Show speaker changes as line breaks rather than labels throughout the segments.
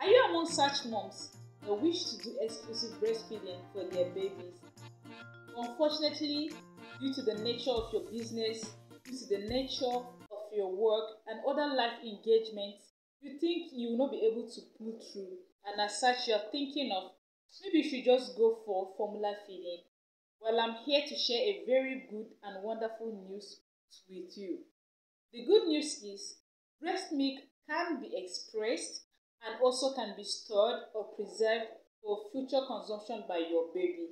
Are you among such moms that wish to do exclusive breastfeeding for their babies? Unfortunately, due to the nature of your business, due to the nature of your work, and other life engagements, you think you will not be able to pull through, and as such, you are thinking of maybe you should just go for formula feeding. Well, I'm here to share a very good and wonderful news with you. The good news is breast milk can be expressed and also can be stored or preserved for future consumption by your baby.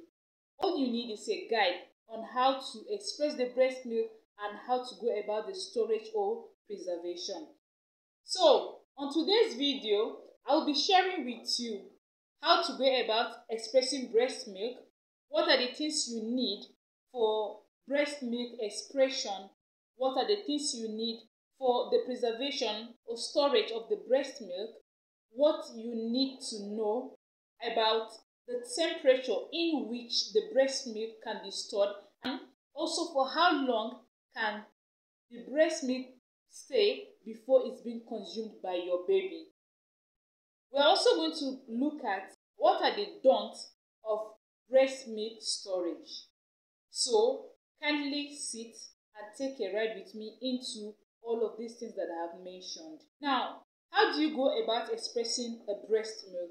All you need is a guide on how to express the breast milk and how to go about the storage or preservation. So, on today's video, I'll be sharing with you how to go about expressing breast milk, what are the things you need for breast milk expression, what are the things you need for the preservation or storage of the breast milk, what you need to know about the temperature in which the breast milk can be stored and also for how long can the breast milk stay before it's being consumed by your baby. We're also going to look at what are the don'ts of breast milk storage. So kindly sit and take a ride with me into all of these things that I have mentioned. Now, how do you go about expressing a breast milk?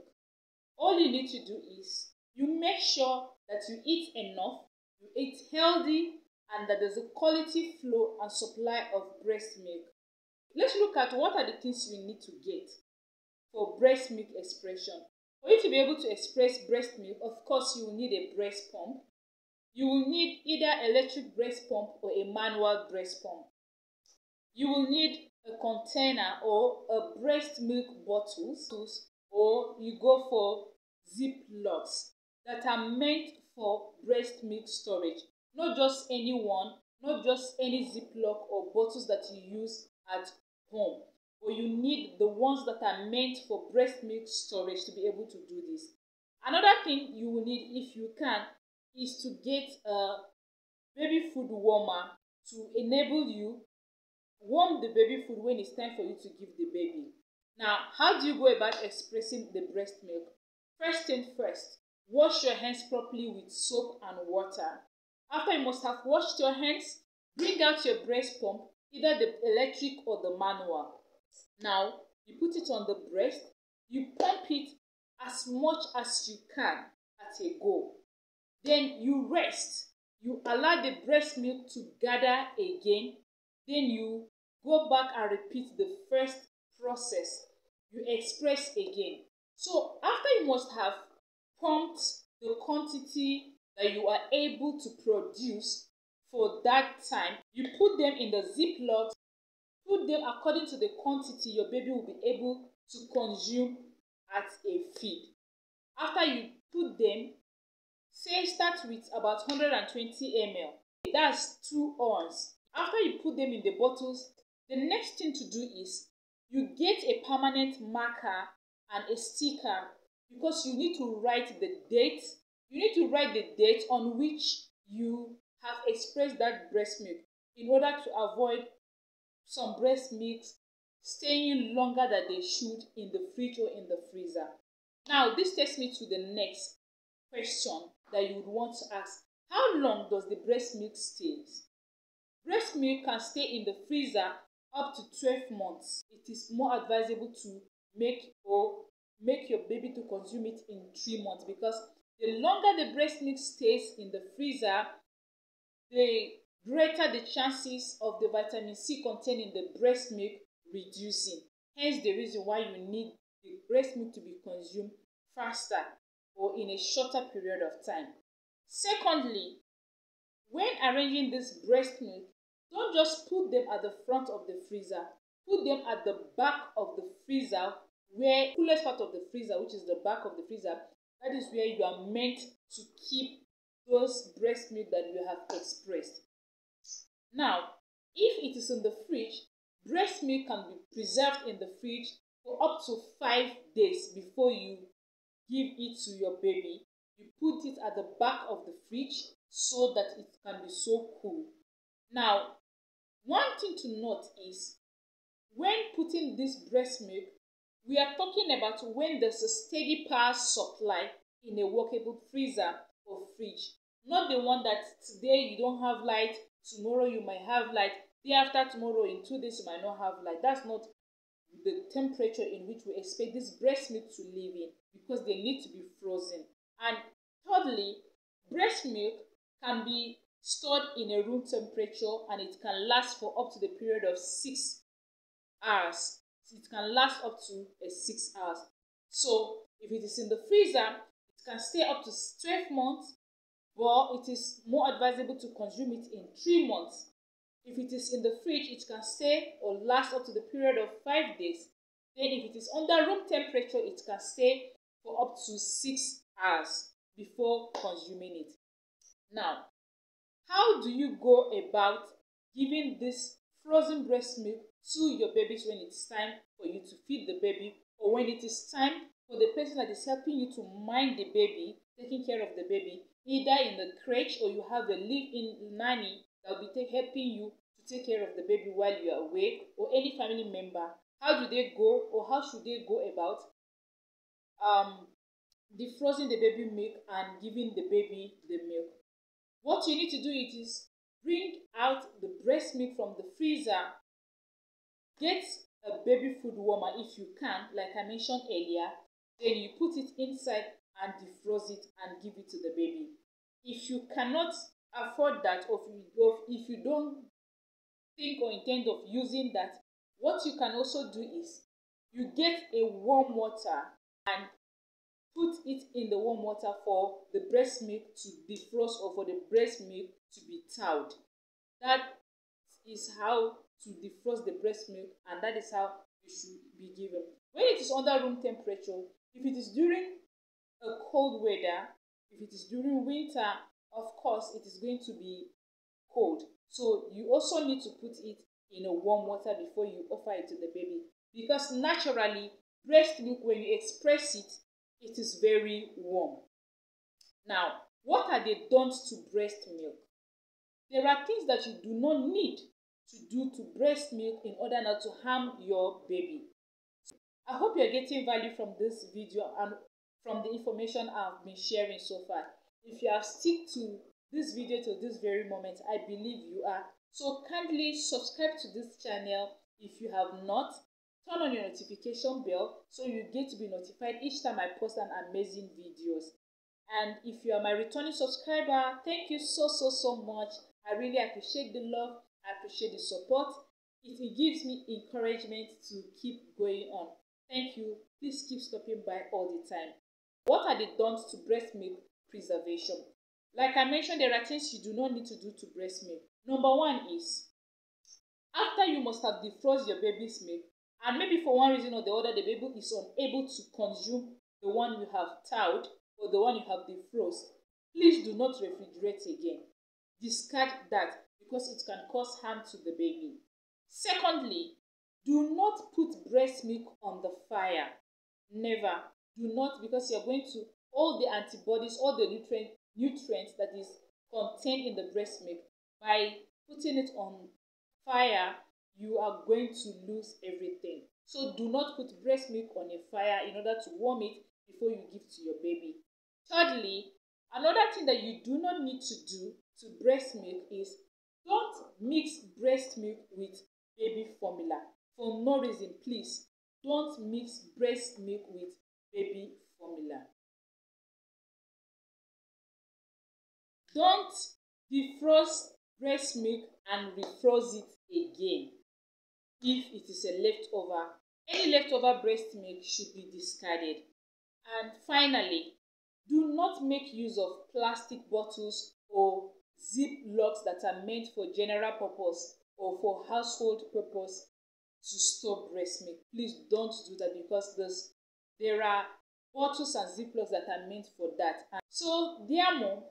All you need to do is you make sure that you eat enough, you eat healthy, and that there's a quality flow and supply of breast milk. Let's look at what are the things you need to get for breast milk expression. For you to be able to express breast milk, of course, you will need a breast pump. You will need either electric breast pump or a manual breast pump. You will need a container or a breast milk bottles or you go for ziplocs that are meant for breast milk storage. Not just any one, not just any ziploc or bottles that you use at home. But you need the ones that are meant for breast milk storage to be able to do this. Another thing you will need if you can is to get a baby food warmer to enable you warm the baby food when it's time for you to give the baby. Now, how do you go about expressing the breast milk? First thing first, wash your hands properly with soap and water. After you must have washed your hands, bring out your breast pump, either the electric or the manual. Now, you put it on the breast, you pump it as much as you can at a go. Then you rest. You allow the breast milk to gather again. Then you go back and repeat the first process. You express again. So after you must have pumped the quantity that you are able to produce for that time, you put them in the ziploc, put them according to the quantity your baby will be able to consume at a feed. After you put them, say start with about 120 ml. That's two ounce. After you put them in the bottles, the next thing to do is you get a permanent marker and a sticker because you need to write the date. You need to write the date on which you have expressed that breast milk in order to avoid some breast milks staying longer than they should in the fridge or in the freezer. Now, this takes me to the next question that you would want to ask. How long does the breast milk stay? Breast milk can stay in the freezer up to 12 months. It is more advisable to make or make your baby to consume it in 3 months because the longer the breast milk stays in the freezer, the greater the chances of the vitamin C contained in the breast milk reducing. Hence the reason why you need the breast milk to be consumed faster or in a shorter period of time. Secondly, when arranging this breast milk, don't just put them at the front of the freezer. Put them at the back of the freezer, where coolest part of the freezer, which is the back of the freezer. That is where you are meant to keep those breast milk that you have expressed. Now, if it is in the fridge, breast milk can be preserved in the fridge for up to five days before you give it to your baby. You put it at the back of the fridge so that it can be so cool. Now, one thing to note is when putting this breast milk, We are talking about when there's a steady power supply in a workable freezer or fridge. Not the one that today you don't have light, tomorrow you might have light, day after tomorrow, in two days you might not have light. That's not the temperature in which we expect this breast milk to live in because they need to be frozen. And thirdly, breast milk can be stored in a room temperature and it can last for up to the period of six hours. It can last up to a six hours. So if it is in the freezer, it can stay up to 12 months, but it is more advisable to consume it in three months. If it is in the fridge, it can stay or last up to the period of five days. Then if it is under room temperature, it can stay for up to six hours before consuming it. Now, how do you go about giving this frozen breast milk to your babies when it's time for you to feed the baby or when it is time for the person that is helping you to mind the baby, taking care of the baby, either in the crèche or you have a live-in nanny that will be helping you to take care of the baby while you are away or any family member. How do they go or how should they go about um, defrosting the baby milk and giving the baby the milk? What you need to do is bring out the breast milk from the freezer. Get a baby food warmer if you can, like I mentioned earlier. Then you put it inside and defrost it and give it to the baby. If you cannot afford that, or if you don't think or intend of using that, what you can also do is you get a warm water and put it in the warm water for the breast milk to defrost or for the breast milk to be thawed. That is how to defrost the breast milk and that is how you should be given. When it is under room temperature, if it is during a cold weather, if it is during winter, of course it is going to be cold. So you also need to put it in a warm water before you offer it to the baby because naturally breast milk when you express it it is very warm. Now, what are the don'ts to breast milk? There are things that you do not need to do to breast milk in order not to harm your baby. I hope you're getting value from this video and from the information I've been sharing so far. If you have stick to this video to this very moment, I believe you are. So kindly subscribe to this channel if you have not Turn on your notification bell so you get to be notified each time I post an amazing videos. And if you are my returning subscriber, thank you so, so, so much. I really appreciate the love. I appreciate the support. It, gives me encouragement to keep going on. Thank you. Please keep stopping by all the time. What are the don'ts to breast milk preservation? Like I mentioned, there are things you do not need to do to breast milk. Number one is after you must have defrosted your baby's milk, and maybe for one reason or the other the baby is unable to consume the one you have thawed or the one you have defrosted please do not refrigerate again. Discard that because it can cause harm to the baby. Secondly do not put breast milk on the fire. Never. Do not because you're going to all the antibodies all the nutrient nutrients that is contained in the breast milk by putting it on fire you are going to lose everything. So do not put breast milk on a fire in order to warm it before you give to your baby. Thirdly, another thing that you do not need to do to breast milk is don't mix breast milk with baby formula. For no reason, please don't mix breast milk with baby formula. Don't defrost breast milk and refrost it again if it is a leftover. Any leftover breast milk should be discarded. And finally, do not make use of plastic bottles or zip locks that are meant for general purpose or for household purpose to store breast milk. Please don't do that because this, there are bottles and ziplocs that are meant for that. And so, dear mom,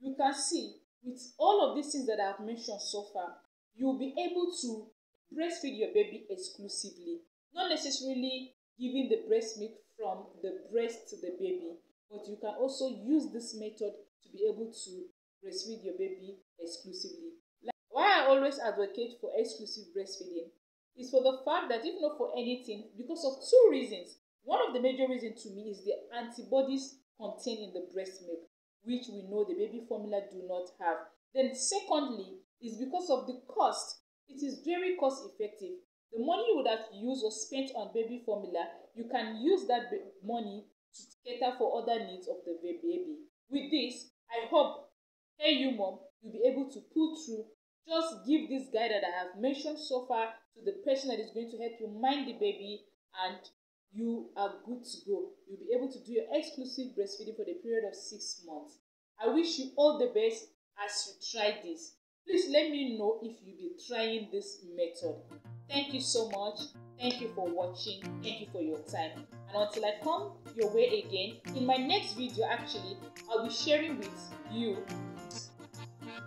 you can see with all of these things that I have mentioned so far, you'll be able to breastfeed your baby exclusively, not necessarily giving the breast milk from the breast to the baby, but you can also use this method to be able to breastfeed your baby exclusively. Like, why I always advocate for exclusive breastfeeding is for the fact that if not for anything, because of two reasons. One of the major reasons to me is the antibodies contained in the breast milk, which we know the baby formula do not have. Then, secondly, is because of the cost. It is very cost effective. The money you would have used or spent on baby formula, you can use that money to cater for other needs of the baby. With this, I hope, hey you mom, you'll be able to pull through. Just give this guide that I have mentioned so far to the person that is going to help you mind the baby and you are good to go. You'll be able to do your exclusive breastfeeding for the period of six months. I wish you all the best as you try this. Please let me know if you'll be trying this method. Thank you so much. Thank you for watching. Thank you for your time. And until I come your way again, in my next video, actually, I'll be sharing with you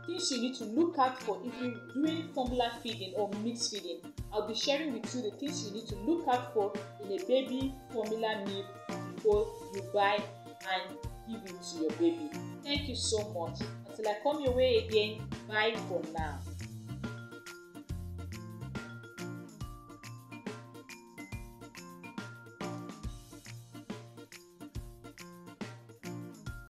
things you need to look out for if you're doing formula feeding or mixed feeding. I'll be sharing with you the things you need to look out for in a baby formula milk before you buy and give it to your baby. Thank you so much. Until I come your way again, bye for now.